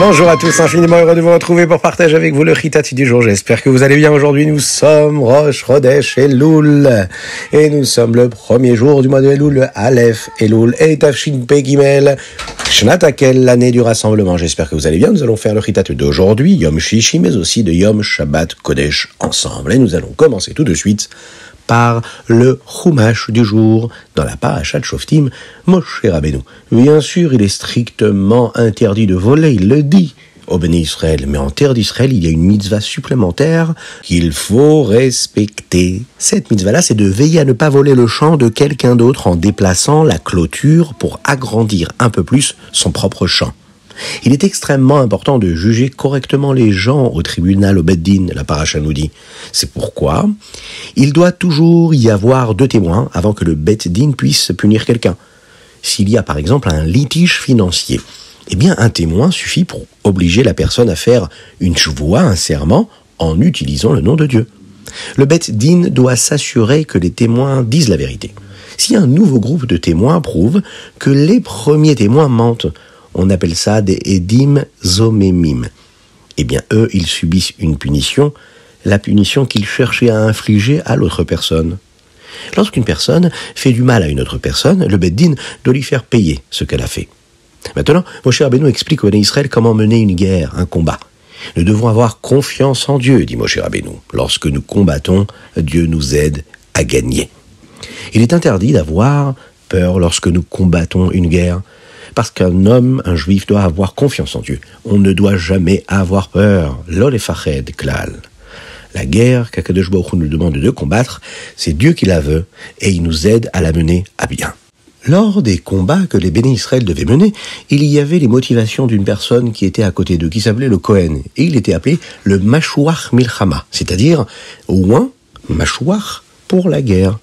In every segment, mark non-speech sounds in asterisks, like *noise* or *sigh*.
Bonjour à tous, infiniment heureux de vous retrouver pour partager avec vous le Ritati du jour. J'espère que vous allez bien aujourd'hui. Nous sommes Roche, Rodesh et Loul. Et nous sommes le premier jour du mois de Elul, Aleph, Elul et Tafshin Pegimel. Shnatakel, l'année du rassemblement. J'espère que vous allez bien. Nous allons faire le Ritat d'aujourd'hui, Yom Shishi, mais aussi de Yom Shabbat Kodesh ensemble. Et nous allons commencer tout de suite par le Chumash du jour dans la parachat Shoftim, Moshe Rabbeinu. Bien sûr, il est strictement interdit de voler, il le dit au Béni Israël, mais en terre d'Israël, il y a une mitzvah supplémentaire qu'il faut respecter. Cette mitzvah-là, c'est de veiller à ne pas voler le champ de quelqu'un d'autre en déplaçant la clôture pour agrandir un peu plus son propre champ. Il est extrêmement important de juger correctement les gens au tribunal, au Beddin, la paracha nous dit. C'est pourquoi il doit toujours y avoir deux témoins avant que le Beddin puisse punir quelqu'un. S'il y a par exemple un litige financier, eh bien un témoin suffit pour obliger la personne à faire une chevoie, un serment, en utilisant le nom de Dieu. Le Bet Din doit s'assurer que les témoins disent la vérité. Si un nouveau groupe de témoins prouve que les premiers témoins mentent, on appelle ça des Edim Zomemim. Eh bien, eux, ils subissent une punition, la punition qu'ils cherchaient à infliger à l'autre personne. Lorsqu'une personne fait du mal à une autre personne, le Beddin doit lui faire payer ce qu'elle a fait. Maintenant, mon cher Abénou explique au Israël comment mener une guerre, un combat. Nous devons avoir confiance en Dieu, dit Moshe Rabbeinu. Lorsque nous combattons, Dieu nous aide à gagner. Il est interdit d'avoir peur lorsque nous combattons une guerre, parce qu'un homme, un juif, doit avoir confiance en Dieu. On ne doit jamais avoir peur. L'olefached klal. La guerre qu'Akadosh Baruch nous demande de combattre, c'est Dieu qui la veut, et il nous aide à la mener à bien. Lors des combats que les bénis Israël devaient mener, il y avait les motivations d'une personne qui était à côté d'eux, qui s'appelait le Kohen, et il était appelé le Mashouach Milchama, c'est-à-dire, moins, Mashouach pour la guerre.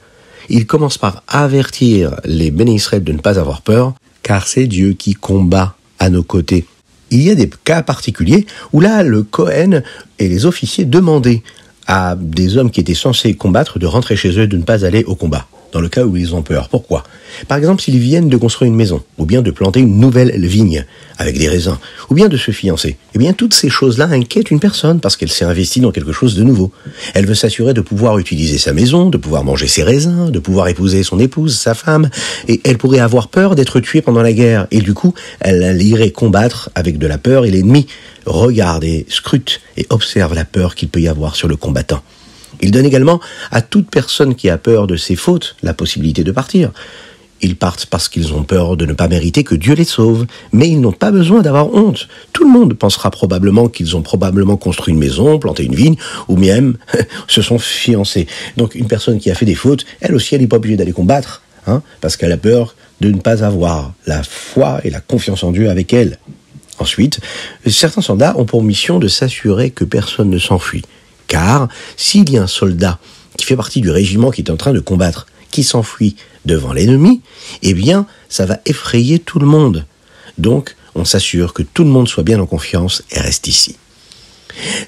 Il commence par avertir les bénis Israël de ne pas avoir peur, car c'est Dieu qui combat à nos côtés. Il y a des cas particuliers où là, le Kohen et les officiers demandaient à des hommes qui étaient censés combattre de rentrer chez eux, de ne pas aller au combat dans le cas où ils ont peur. Pourquoi? Par exemple, s'ils viennent de construire une maison, ou bien de planter une nouvelle vigne avec des raisins, ou bien de se fiancer. Eh bien, toutes ces choses-là inquiètent une personne parce qu'elle s'est investie dans quelque chose de nouveau. Elle veut s'assurer de pouvoir utiliser sa maison, de pouvoir manger ses raisins, de pouvoir épouser son épouse, sa femme, et elle pourrait avoir peur d'être tuée pendant la guerre. Et du coup, elle irait combattre avec de la peur et l'ennemi regarde et scrute et observe la peur qu'il peut y avoir sur le combattant. Il donne également à toute personne qui a peur de ses fautes la possibilité de partir. Ils partent parce qu'ils ont peur de ne pas mériter que Dieu les sauve, mais ils n'ont pas besoin d'avoir honte. Tout le monde pensera probablement qu'ils ont probablement construit une maison, planté une vigne, ou même *laughs* se sont fiancés. Donc une personne qui a fait des fautes, elle aussi, elle n'est pas obligée d'aller combattre, hein, parce qu'elle a peur de ne pas avoir la foi et la confiance en Dieu avec elle. Ensuite, certains soldats ont pour mission de s'assurer que personne ne s'enfuit. Car s'il y a un soldat qui fait partie du régiment qui est en train de combattre, qui s'enfuit devant l'ennemi, eh bien, ça va effrayer tout le monde. Donc, on s'assure que tout le monde soit bien en confiance et reste ici.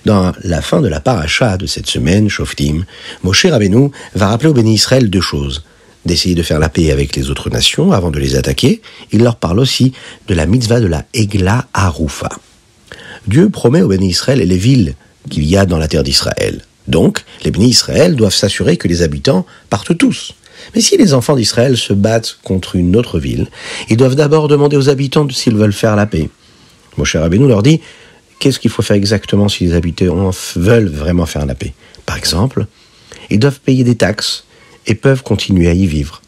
Dans la fin de la paracha de cette semaine, Shoftim, Moshe Rabbeinu va rappeler au béni Israël deux choses. D'essayer de faire la paix avec les autres nations avant de les attaquer. Il leur parle aussi de la mitzvah de la Egla Arufa. Dieu promet au béni Israël les villes qu'il y a dans la terre d'Israël. Donc, les bénis Israël doivent s'assurer que les habitants partent tous. Mais si les enfants d'Israël se battent contre une autre ville, ils doivent d'abord demander aux habitants s'ils veulent faire la paix. Mon cher Rabbeinu leur dit qu'est-ce qu'il faut faire exactement si les habitants veulent vraiment faire la paix? Par exemple, ils doivent payer des taxes et peuvent continuer à y vivre.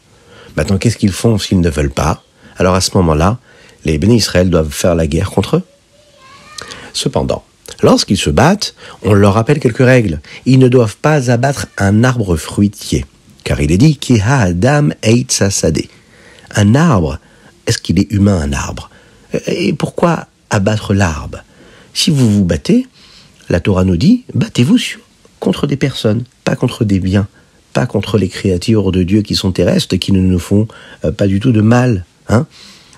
Maintenant, qu'est-ce qu'ils font s'ils ne veulent pas? Alors à ce moment-là, les bénis Israël doivent faire la guerre contre eux. Cependant, Lorsqu'ils se battent, on leur rappelle quelques règles. Ils ne doivent pas abattre un arbre fruitier, car il est dit Kiha Adam. Un arbre, est-ce qu'il est humain un arbre? Et pourquoi abattre l'arbre? Si vous vous battez, la Torah nous dit battez-vous contre des personnes, pas contre des biens, pas contre les créatures de Dieu qui sont terrestres qui ne nous font euh, pas du tout de mal. Hein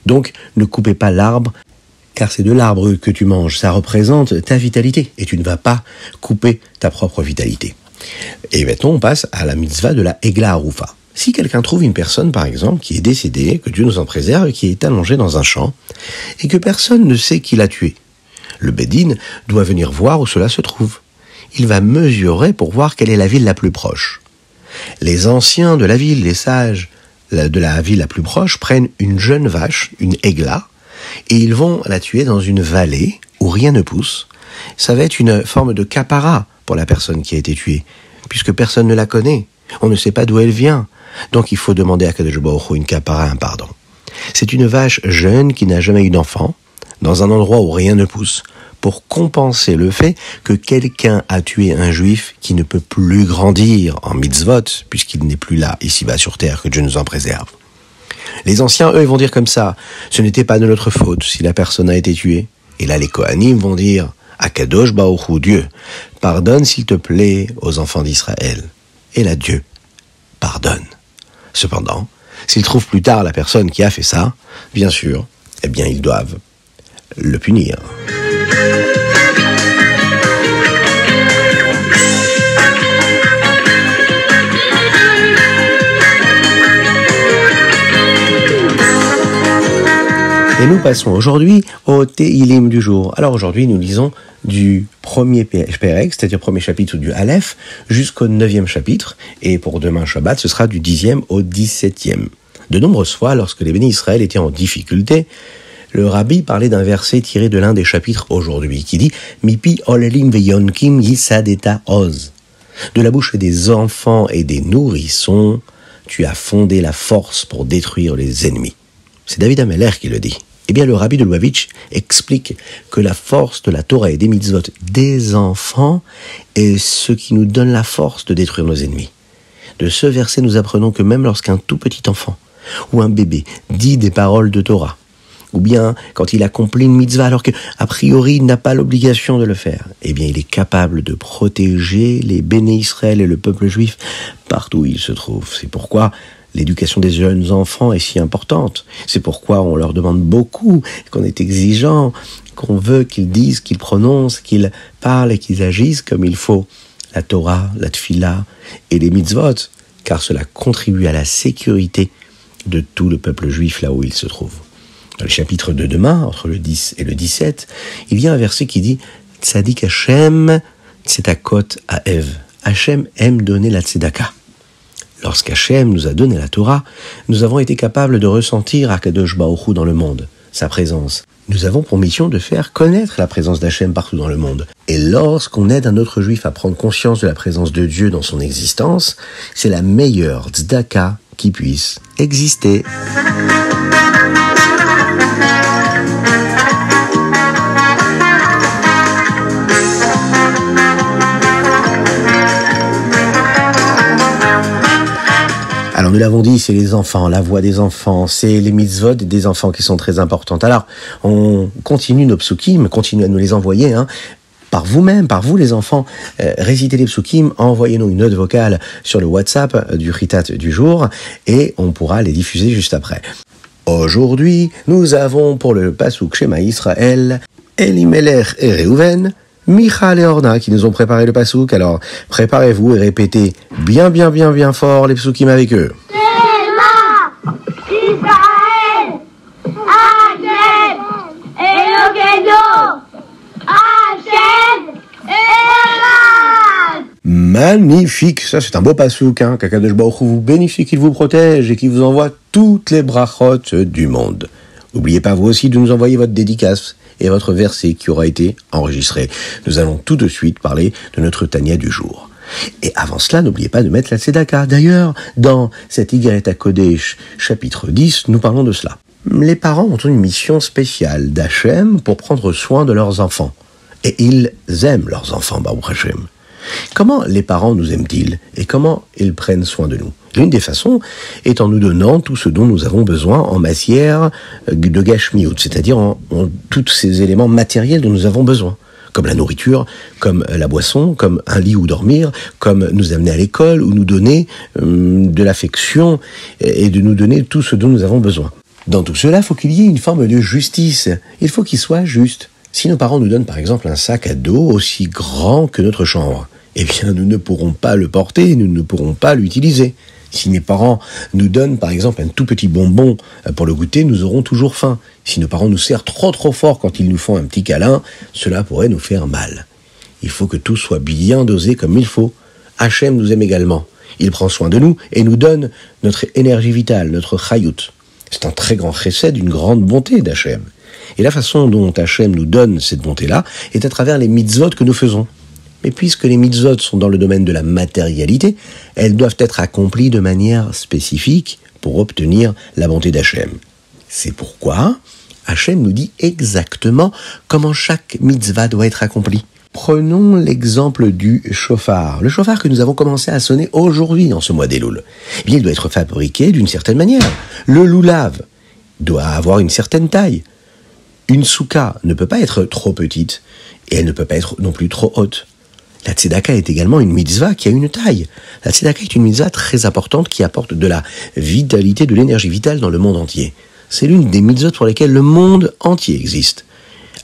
Donc ne coupez pas l'arbre car c'est de l'arbre que tu manges, ça représente ta vitalité, et tu ne vas pas couper ta propre vitalité. Et maintenant, on passe à la mitzvah de la Egla Arufa. Si quelqu'un trouve une personne, par exemple, qui est décédée, que Dieu nous en préserve, qui est allongée dans un champ, et que personne ne sait qui l'a tué, Le Bédine doit venir voir où cela se trouve. Il va mesurer pour voir quelle est la ville la plus proche. Les anciens de la ville, les sages de la ville la plus proche, prennent une jeune vache, une aigla, et ils vont la tuer dans une vallée où rien ne pousse. Ça va être une forme de capara pour la personne qui a été tuée, puisque personne ne la connaît. On ne sait pas d'où elle vient. Donc il faut demander à Kadosh une capara, un pardon. C'est une vache jeune qui n'a jamais eu d'enfant, dans un endroit où rien ne pousse, pour compenser le fait que quelqu'un a tué un juif qui ne peut plus grandir en mitzvot, puisqu'il n'est plus là, ici-bas sur terre, que Dieu nous en préserve. Les anciens, eux, vont dire comme ça, ce n'était pas de notre faute si la personne a été tuée. Et là, les Kohanim vont dire, Akadosh Baoru, Dieu, pardonne s'il te plaît aux enfants d'Israël. Et là, Dieu pardonne. Cependant, s'ils trouvent plus tard la personne qui a fait ça, bien sûr, eh bien, ils doivent le punir. Et nous passons aujourd'hui au Teilim du jour. Alors aujourd'hui, nous lisons du premier Pérec, c'est-à-dire premier chapitre du Aleph, jusqu'au neuvième chapitre. Et pour demain Shabbat, ce sera du dixième au dix-septième. De nombreuses fois, lorsque les bénis Israël étaient en difficulté, le rabbi parlait d'un verset tiré de l'un des chapitres aujourd'hui, qui dit Mipi olelim veyonkim yisadeta oz. De la bouche des enfants et des nourrissons, tu as fondé la force pour détruire les ennemis. C'est David Ameller qui le dit. Eh bien, le rabbi de Lubavitch explique que la force de la Torah et des mitzvot des enfants est ce qui nous donne la force de détruire nos ennemis. De ce verset, nous apprenons que même lorsqu'un tout petit enfant ou un bébé dit des paroles de Torah, ou bien quand il accomplit une mitzvah alors qu'a priori il n'a pas l'obligation de le faire, eh bien il est capable de protéger les béné Israël et le peuple juif partout où il se trouve. C'est pourquoi l'éducation des jeunes enfants est si importante. C'est pourquoi on leur demande beaucoup, qu'on est exigeant, qu'on veut qu'ils disent, qu'ils prononcent, qu'ils parlent et qu'ils agissent comme il faut. La Torah, la Tfila et les mitzvot, car cela contribue à la sécurité de tout le peuple juif là où il se trouve. Dans le chapitre de demain, entre le 10 et le 17, il y a un verset qui dit Tzadik Hashem, tzedakot à Eve. Hashem aime donner la tzedaka. Lorsqu'Hachem nous a donné la Torah, nous avons été capables de ressentir Akadosh Baruch dans le monde, sa présence. Nous avons pour mission de faire connaître la présence d'Hachem partout dans le monde. Et lorsqu'on aide un autre juif à prendre conscience de la présence de Dieu dans son existence, c'est la meilleure tzedaka qui puisse exister. Nous l'avons dit, c'est les enfants, la voix des enfants, c'est les mitzvot des enfants qui sont très importantes. Alors on continue nos psukim, continue à nous les envoyer. Hein, par vous-même, par vous les enfants, euh, récitez les psukim, envoyez-nous une note vocale sur le WhatsApp du Ritat du jour et on pourra les diffuser juste après. Aujourd'hui, nous avons pour le Pasuk Shema Israël, Elimelech et Reuven, Michal et Orna qui nous ont préparé le pasouk. Alors, préparez-vous et répétez bien, bien, bien, bien fort les psoukim avec eux. Magnifique, ça c'est un beau pasouk, hein, Kakadosh vous bénéficie, qu'il vous protège et qu'il vous envoie toutes les brachot du monde. N'oubliez pas vous aussi de nous envoyer votre dédicace et votre verset qui aura été enregistré. Nous allons tout de suite parler de notre Tania du jour. Et avant cela, n'oubliez pas de mettre la Tzedaka. D'ailleurs, dans cette Igareta Kodesh, chapitre 10, nous parlons de cela. Les parents ont une mission spéciale d'Hachem pour prendre soin de leurs enfants. Et ils aiment leurs enfants, Baruch Hashem. Comment les parents nous aiment-ils et comment ils prennent soin de nous? L'une des façons est en nous donnant tout ce dont nous avons besoin en matière de gashmiout, c'est-à-dire en, tous ces éléments matériels dont nous avons besoin comme la nourriture, comme la boisson, comme un lit où dormir, comme nous amener à l'école, ou nous donner hum, de l'affection et de nous donner tout ce dont nous avons besoin. Dans tout cela, il faut qu'il y ait une forme de justice. Il faut qu'il soit juste. Si nos parents nous donnent par exemple un sac à dos aussi grand que notre chambre, eh bien nous ne pourrons pas le porter, nous ne pourrons pas l'utiliser. Si mes parents nous donnent par exemple un tout petit bonbon euh, pour le goûter, nous aurons toujours faim. Si nos parents nous serrent trop trop fort quand ils nous font un petit câlin, cela pourrait nous faire mal. Il faut que tout soit bien dosé comme il faut. Hachem nous aime également. Il prend soin de nous et nous donne notre énergie vitale, notre chayout. C'est un très grand chesed, une grande bonté d'Hachem. Et la façon dont Hachem nous donne cette bonté-là est à travers les mitzvot que nous faisons. Mais puisque les mitzvot sont dans le domaine de la matérialité, elles doivent être accomplies de manière spécifique pour obtenir la bonté d'Hachem. C'est pourquoi Hachem nous dit exactement comment chaque mitzvah doit être accomplie. Prenons l'exemple du chauffard. Le chauffard que nous avons commencé à sonner aujourd'hui en ce mois des louls. Eh il doit être fabriqué d'une certaine manière. Le loulave doit avoir une certaine taille. Une souka ne peut pas être trop petite et elle ne peut pas être non plus trop haute. La tzedaka est également une mitzvah qui a une taille. La tzedaka est une mitzvah très importante qui apporte de la vitalité, de l'énergie vitale dans le monde entier. C'est l'une des mitzvot pour lesquelles le monde entier existe.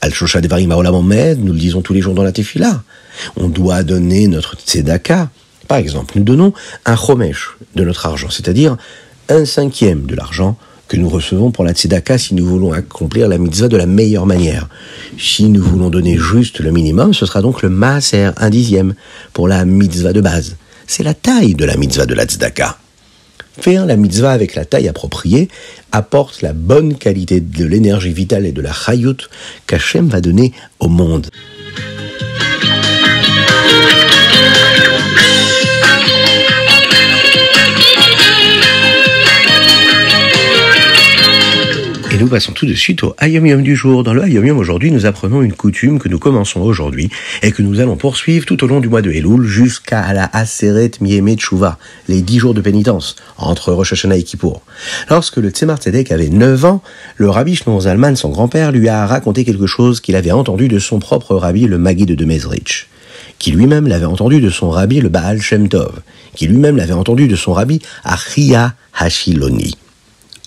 Al-Shosha Devarim nous le disons tous les jours dans la Tefila. On doit donner notre tzedaka. Par exemple, nous donnons un chomesh de notre argent, c'est-à-dire un cinquième de l'argent que nous recevons pour la tzedaka si nous voulons accomplir la mitzvah de la meilleure manière. Si nous voulons donner juste le minimum, ce sera donc le maaser, un dixième, pour la mitzvah de base. C'est la taille de la mitzvah de la tzedaka. Faire la mitzvah avec la taille appropriée apporte la bonne qualité de l'énergie vitale et de la chayut qu'Hachem va donner au monde. Nous passons tout de suite au Ayom du jour. Dans le Ayom aujourd'hui, nous apprenons une coutume que nous commençons aujourd'hui et que nous allons poursuivre tout au long du mois de Elul jusqu'à la Aseret Miyeme Tshuva, les dix jours de pénitence entre Rosh Hashanah et Kippour. Lorsque le Tzemar Tzedek avait 9 ans, le rabbi Shnon Zalman, son grand-père, lui a raconté quelque chose qu'il avait entendu de son propre rabbi, le Maguide de Mezrich qui lui-même l'avait entendu de son rabbi le Baal Shem Tov, qui lui-même l'avait entendu de son rabbi Achia Hashiloni.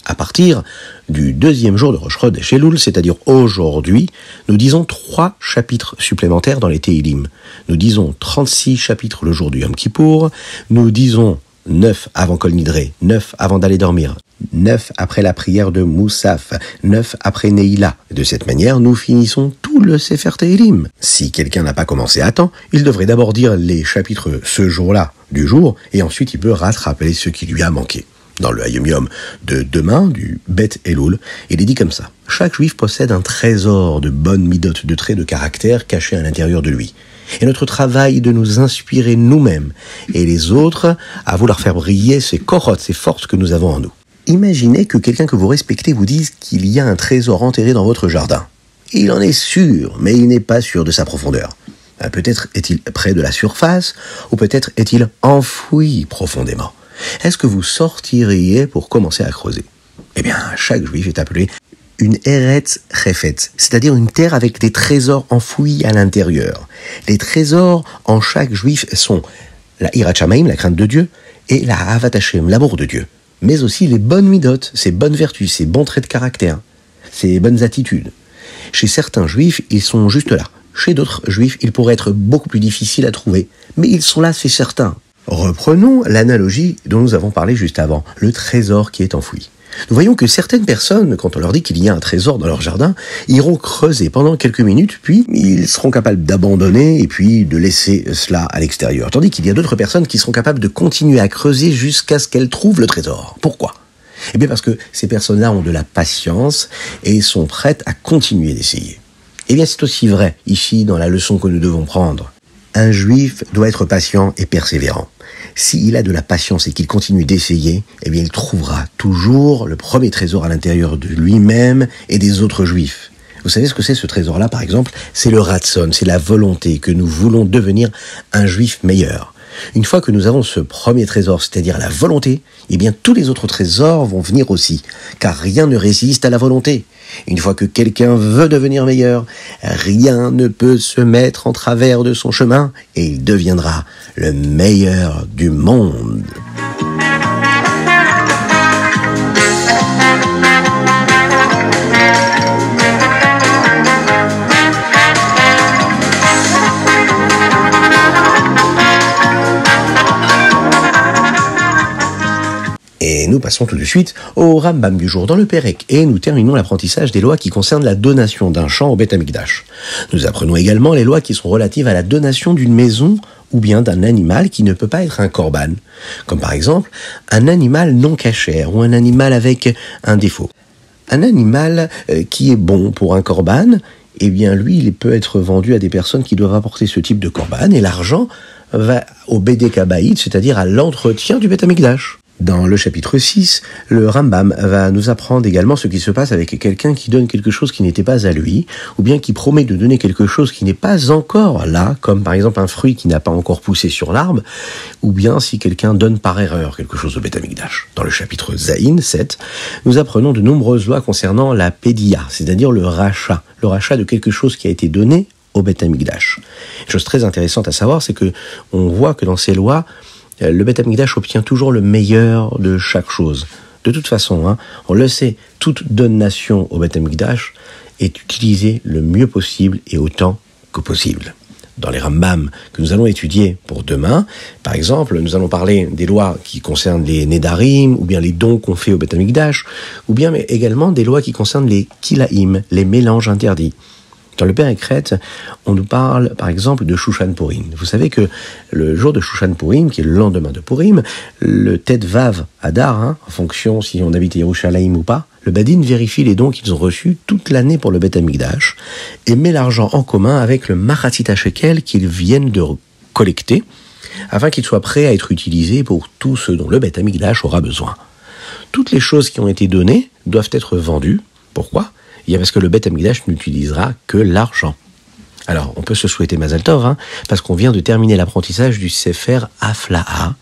À partir du deuxième jour de Rosh Chodesh Elul, c'est-à-dire aujourd'hui, nous disons trois chapitres supplémentaires dans les Teilim. Nous disons 36 chapitres le jour du Yom Kippour, nous disons 9 avant Kol Nidre, 9 avant d'aller dormir, 9 après la prière de Moussaf, 9 après Neila. De cette manière, nous finissons tout le Sefer Teilim. Si quelqu'un n'a pas commencé à temps, il devrait d'abord dire les chapitres ce jour-là du jour, et ensuite il peut rattraper ce qui lui a manqué dans le Hayom de demain, du Bet Elul, il est dit comme ça. Chaque juif possède un trésor de bonnes midotes, de traits de caractère cachés à l'intérieur de lui. Et notre travail est de nous inspirer nous-mêmes et les autres à vouloir faire briller ces corottes, ces forces que nous avons en nous. Imaginez que quelqu'un que vous respectez vous dise qu'il y a un trésor enterré dans votre jardin. Il en est sûr, mais il n'est pas sûr de sa profondeur. Euh, peut-être est-il près de la surface, ou peut-être est-il enfoui profondément. Est-ce que vous sortiriez pour commencer à creuser? Eh bien, chaque juif est appelé une Eretz Chefet, c'est-à-dire une terre avec des trésors enfouis à l'intérieur. Les trésors en chaque juif sont la Hirachamaim, la crainte de Dieu, et la Havat l'amour de Dieu. Mais aussi les bonnes midotes, ces bonnes vertus, ces bons traits de caractère, ces bonnes attitudes. Chez certains juifs, ils sont juste là. Chez d'autres juifs, ils pourraient être beaucoup plus difficiles à trouver. Mais ils sont là, c'est certain. Reprenons l'analogie dont nous avons parlé juste avant, le trésor qui est enfoui. Nous voyons que certaines personnes, quand on leur dit qu'il y a un trésor dans leur jardin, iront creuser pendant quelques minutes, puis ils seront capables d'abandonner et puis de laisser cela à l'extérieur. Tandis qu'il y a d'autres personnes qui seront capables de continuer à creuser jusqu'à ce qu'elles trouvent le trésor. Pourquoi? Eh bien parce que ces personnes-là ont de la patience et sont prêtes à continuer d'essayer. Eh bien c'est aussi vrai ici dans la leçon que nous devons prendre. Un juif doit être patient et persévérant. S'il a de la patience et qu'il continue d'essayer, eh bien il trouvera toujours le premier trésor à l'intérieur de lui-même et des autres juifs. Vous savez ce que c'est ce trésor-là, par exemple? C'est le ratson, c'est la volonté que nous voulons devenir un juif meilleur. Une fois que nous avons ce premier trésor, c'est-à-dire la volonté, eh bien tous les autres trésors vont venir aussi, car rien ne résiste à la volonté. Une fois que quelqu'un veut devenir meilleur, rien ne peut se mettre en travers de son chemin et il deviendra le meilleur du monde. Et nous passons tout de suite au Rambam du jour dans le Pérec et nous terminons l'apprentissage des lois qui concernent la donation d'un champ au Beth Amikdash. Nous apprenons également les lois qui sont relatives à la donation d'une maison ou bien d'un animal qui ne peut pas être un korban, comme par exemple un animal non cachère ou un animal avec un défaut. Un animal euh, qui est bon pour un korban, eh bien lui, il peut être vendu à des personnes qui doivent apporter ce type de korban et l'argent va au BD c'est-à-dire à l'entretien du Beth Amikdash. Dans le chapitre 6, le Rambam va nous apprendre également ce qui se passe avec quelqu'un qui donne quelque chose qui n'était pas à lui, ou bien qui promet de donner quelque chose qui n'est pas encore là, comme par exemple un fruit qui n'a pas encore poussé sur l'arbre, ou bien si quelqu'un donne par erreur quelque chose au Beth Dans le chapitre Zaïn 7, nous apprenons de nombreuses lois concernant la pédia, c'est-à-dire le rachat, le rachat de quelque chose qui a été donné au Beth Amikdash. Chose très intéressante à savoir, c'est que on voit que dans ces lois, le Beth Amikdash obtient toujours le meilleur de chaque chose. De toute façon, hein, on le sait, toute donation au Beth Amikdash est utilisée le mieux possible et autant que possible. Dans les Rambam que nous allons étudier pour demain, par exemple, nous allons parler des lois qui concernent les Nedarim, ou bien les dons qu'on fait au Beth Amikdash, ou bien également des lois qui concernent les Kilaim, les mélanges interdits. Dans le Père Crète, on nous parle par exemple de Shushan Purim. Vous savez que le jour de Shushan Purim, qui est le lendemain de Purim, le Ted Vav Adar, hein, en fonction si on habite Yerushalayim ou pas, le Badin vérifie les dons qu'ils ont reçus toute l'année pour le Beth Amikdash et met l'argent en commun avec le Machatzit Shekel qu'ils viennent de collecter afin qu'il soit prêt à être utilisé pour tout ce dont le Beth Amikdash aura besoin. Toutes les choses qui ont été données doivent être vendues. Pourquoi? Il y a parce que le Beth Amikdash n'utilisera que l'argent. Alors, on peut se souhaiter Mazal Tov, hein, parce qu'on vient de terminer l'apprentissage du Sefer Aflaha,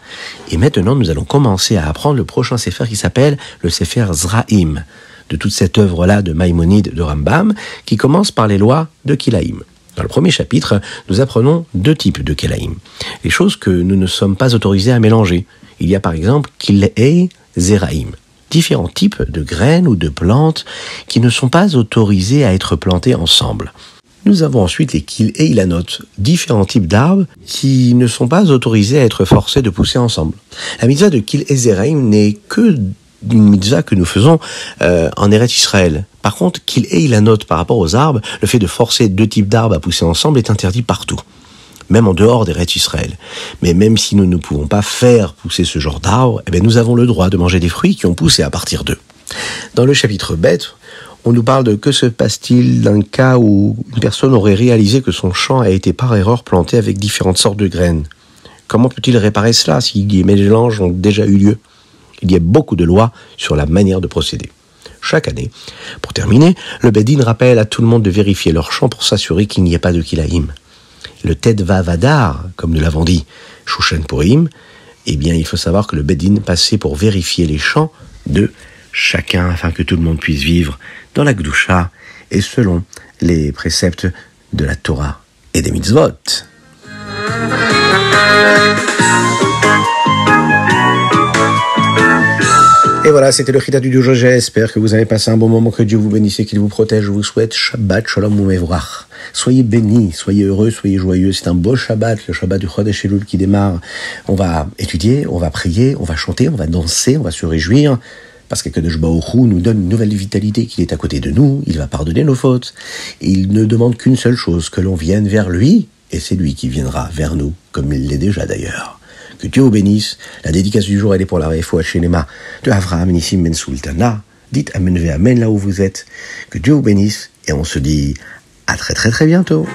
et maintenant nous allons commencer à apprendre le prochain Sefer qui s'appelle le Sefer Zraim, de toute cette œuvre-là de Maïmonide de Rambam, qui commence par les lois de Kilaïm. Dans le premier chapitre, nous apprenons deux types de Kilaïm, les choses que nous ne sommes pas autorisés à mélanger. Il y a par exemple Kilei Zeraim, différents types de graines ou de plantes qui ne sont pas autorisées à être plantées ensemble. Nous avons ensuite les kil et ilanot, différents types d'arbres qui ne sont pas autorisés à être forcés de pousser ensemble. La mitzvah de kil et n'est que une mitzvah que nous faisons euh, en Eretz Israël. Par contre, kil et ilanot par rapport aux arbres, le fait de forcer deux types d'arbres à pousser ensemble est interdit partout même en dehors des rêtes Israël. Mais même si nous ne pouvons pas faire pousser ce genre d'arbres, eh bien nous avons le droit de manger des fruits qui ont poussé à partir d'eux. Dans le chapitre bête, on nous parle de que se passe-t-il d'un cas où une personne aurait réalisé que son champ a été par erreur planté avec différentes sortes de graines. Comment peut-il réparer cela si les mélanges ont déjà eu lieu? Il y a beaucoup de lois sur la manière de procéder chaque année. Pour terminer, le Bedin rappelle à tout le monde de vérifier leur champ pour s'assurer qu'il n'y ait pas de kilaïm le Ted Vavadar, comme nous l'avons dit, Shushan Purim, eh bien, il faut savoir que le Bedin passait pour vérifier les chants de chacun afin que tout le monde puisse vivre dans la Gdusha et selon les préceptes de la Torah et des mitzvot. Voilà, c'était le Chita du jour. J'espère que vous avez passé un bon moment, que Dieu vous bénisse et qu'il vous protège. Je vous souhaite Shabbat Shalom Umevrach. Soyez bénis, soyez heureux, soyez joyeux. C'est un beau Shabbat, le Shabbat du Chodesh Elul qui démarre. On va étudier, on va prier, on va chanter, on va danser, on va se réjouir. Parce que Kadosh Baruch nous donne une nouvelle vitalité, qu'il est à côté de nous, il va pardonner nos fautes. Il ne demande qu'une seule chose, que l'on vienne vers lui, et c'est lui qui viendra vers nous, comme il l'est déjà d'ailleurs. Que Dieu vous bénisse. La dédicace du jour, elle est pour la Refoua Shenema de Avraham Nissim Ben Sultana. Dites Amen ve Amen là où vous êtes. Que Dieu vous bénisse. Et on se dit à très très très bientôt.